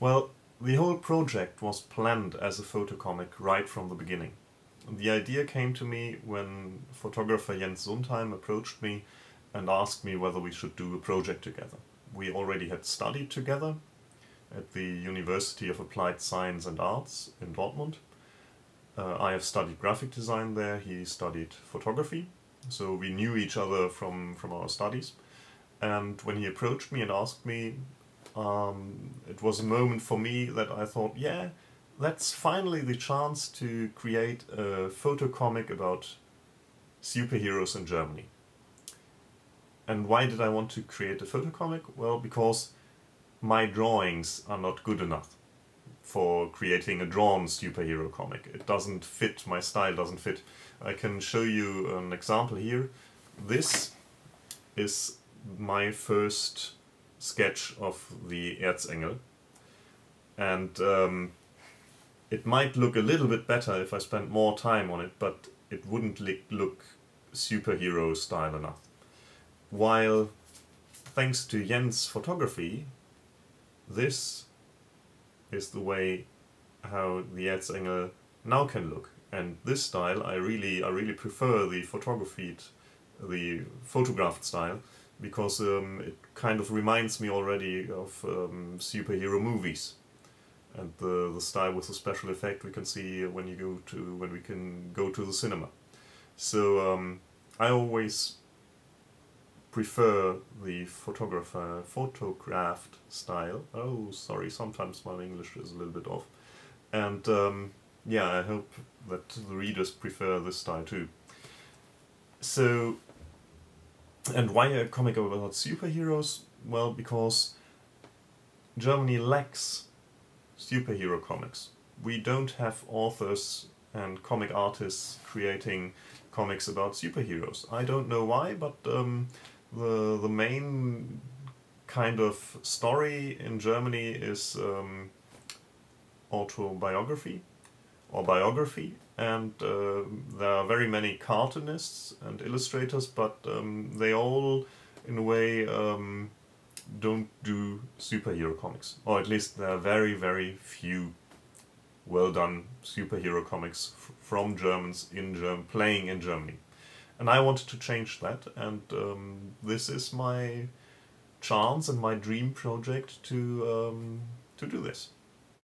Well, the whole project was planned as a photocomic right from the beginning. The idea came to me when photographer Jens Sundheim approached me and asked me whether we should do a project together. We already had studied together at the University of Applied Science and Arts in Dortmund. Uh, I have studied graphic design there, he studied photography, so we knew each other from, from our studies. And when he approached me and asked me, um, it was a moment for me that I thought, yeah, that's finally the chance to create a photo comic about superheroes in Germany. And why did I want to create a photo comic? Well, because my drawings are not good enough for creating a drawn superhero comic. It doesn't fit, my style doesn't fit. I can show you an example here. This is my first sketch of the Erzengel. And um, it might look a little bit better if I spent more time on it, but it wouldn't look superhero style enough. While, thanks to Jens' photography, this is the way how the Erzengel now can look. And this style, I really, I really prefer the photography, the photographed style, because um, it kind of reminds me already of um, superhero movies and the, the style with the special effect we can see when you go to when we can go to the cinema. So um, I always prefer the photographer photographed style. Oh, sorry, sometimes my English is a little bit off. And um, yeah, I hope that the readers prefer this style too. So, and why a comic about superheroes? Well, because Germany lacks superhero comics. We don't have authors and comic artists creating comics about superheroes. I don't know why, but um, the the main kind of story in Germany is um, autobiography or biography, and uh, there are very many cartoonists and illustrators, but um, they all, in a way, um, don't do superhero comics, or at least there are very, very few well done superhero comics from Germans in Germ playing in Germany. And I wanted to change that, and um, this is my chance and my dream project to um, to do this.